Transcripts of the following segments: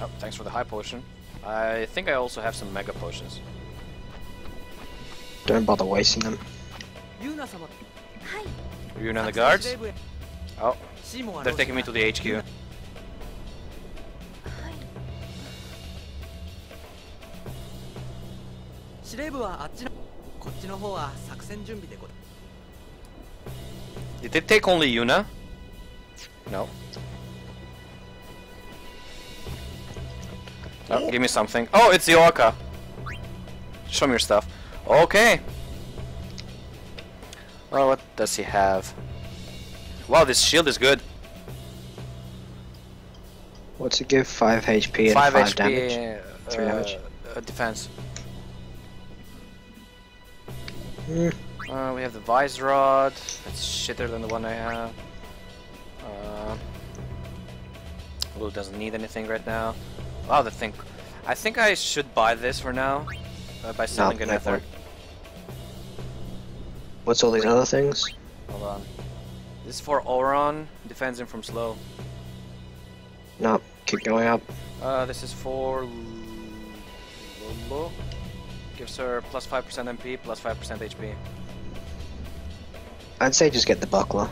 Oh, thanks for the high potion. I think I also have some mega potions. Don't bother wasting them. Yuna and the guards? Oh, they're taking me to the HQ. Did they take only Yuna? No. Oh, give me something. Oh, it's the O'aka. Show me your stuff. Okay. Well, what does he have? Wow, this shield is good. What's it give? 5 HP and 5 5, HP, damage. uh, Three damage. uh, defense. Hmm. Uh, we have the Vice Rod. That's shitter than the one I have. Uh, Blue doesn't need anything right now. Wow, the thing. I think I should buy this for now. Uh, by selling an Ether. What's all these other things? Hold on. This is for Auron. Defends him from slow. No, keep going up. Uh, this is for Lulu. Gives her plus 5% MP, plus 5% HP. I'd say just get the buckler.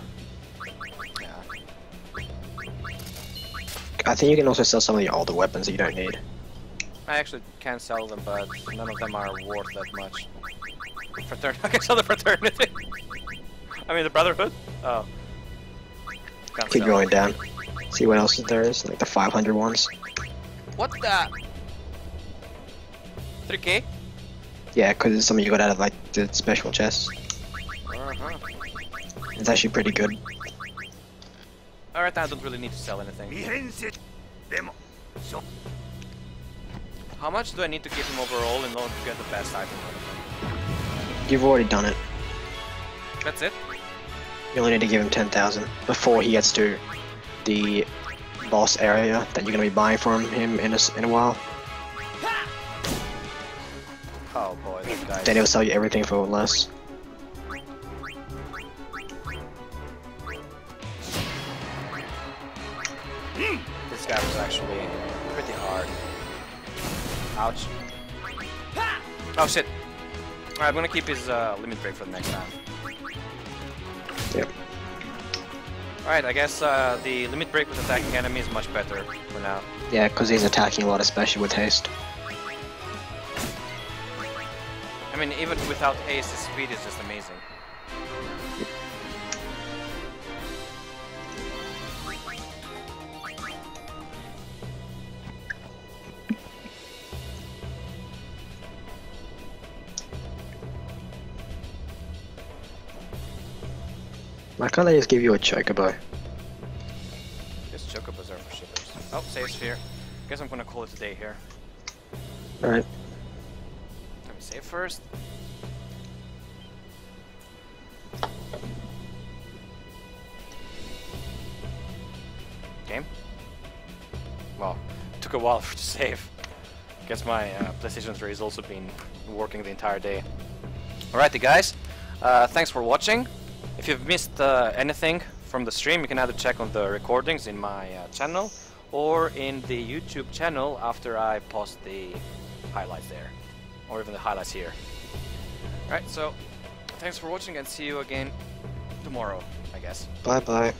I think you can also sell some of your older weapons that you don't need. I actually can sell them, but none of them are worth that much. Fraternity. I can sell the fraternity. I mean the Brotherhood. Oh. Can't Keep going down. See what else there is, like the 500 ones. What the? 3K? Yeah, because it's something you got out of like the special chests. Uh-huh. It's actually pretty good. Alright, I don't really need to sell anything. How much do I need to give him overall in order to get the best item? You've already done it. That's it? You only need to give him 10,000 before he gets to the boss area that you're going to be buying from him in a, in a while. Oh boy, Then he'll sell you everything for less. This guy was actually pretty hard. Ouch. Oh shit. Alright, I'm gonna keep his uh, limit break for the next time. Yep. Alright, I guess uh, the limit break with attacking enemy is much better for now. Yeah, because he's attacking a lot, especially with haste. I mean, even without haste, his speed is just amazing. Why can't I just give you a chocobo? Guess chocobos are for shippers. Oh, save sphere. Guess I'm gonna call it a day here. Alright. Let me save first. Game? Well, took a while to save. Guess my uh, PlayStation 3 has also been working the entire day. Alrighty guys, uh, thanks for watching. If you've missed uh, anything from the stream, you can either check on the recordings in my uh, channel or in the YouTube channel after I post the highlights there, or even the highlights here. Alright, so thanks for watching and see you again tomorrow, I guess. Bye bye.